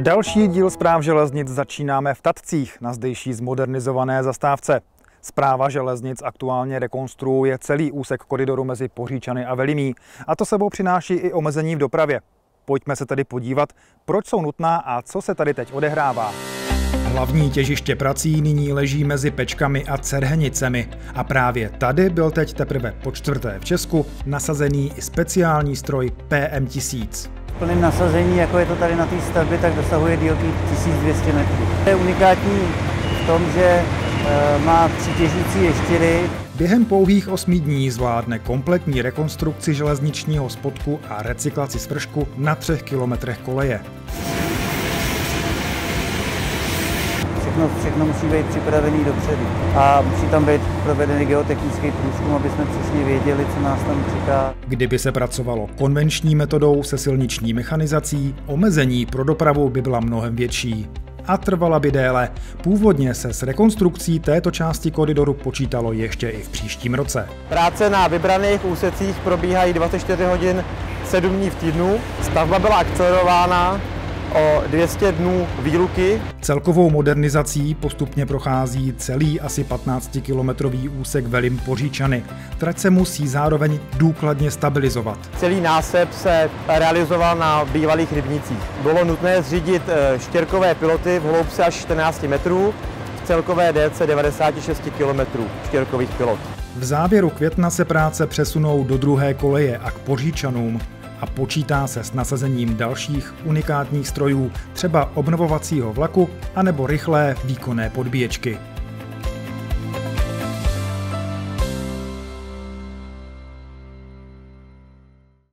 Další díl zpráv železnic začínáme v Tatcích na zdejší zmodernizované zastávce. Zpráva železnic aktuálně rekonstruuje celý úsek koridoru mezi Poříčany a Velimí a to sebou přináší i omezení v dopravě. Pojďme se tedy podívat, proč jsou nutná a co se tady teď odehrává. Hlavní těžiště prací nyní leží mezi Pečkami a Cerhenicemi a právě tady byl teď teprve po čtvrté v Česku nasazený i speciální stroj PM1000 plném nasazení, jako je to tady na té stavbě, tak dosahuje dílky 1200 metrů. Je unikátní v tom, že e, má přitěžící ještěry. Během pouhých osmi dní zvládne kompletní rekonstrukci železničního spodku a recyklaci svršku na třech kilometrech koleje. Všechno, všechno musí být připravený dopředu. A musí tam být provedený geotechnický průzkum, aby jsme přesně věděli, co nás tam čeká. Kdyby se pracovalo konvenční metodou se silniční mechanizací, omezení pro dopravu by byla mnohem větší a trvala by déle. Původně se s rekonstrukcí této části koridoru počítalo ještě i v příštím roce. Práce na vybraných úsecích probíhají 24 hodin 7 dní v týdnu. Stavba byla akcelerována o 200 dnů výluky. Celkovou modernizací postupně prochází celý asi 15-kilometrový úsek Velim Poříčany. Trať se musí zároveň důkladně stabilizovat. Celý násep se realizoval na bývalých rybnicích. Bylo nutné zřídit eh, štěrkové piloty v hloubce až 14 metrů, v celkové délce 96 km štěrkových pilot. V závěru května se práce přesunou do druhé koleje a k Poříčanům a počítá se s nasazením dalších unikátních strojů, třeba obnovovacího vlaku anebo rychlé výkonné podbíječky.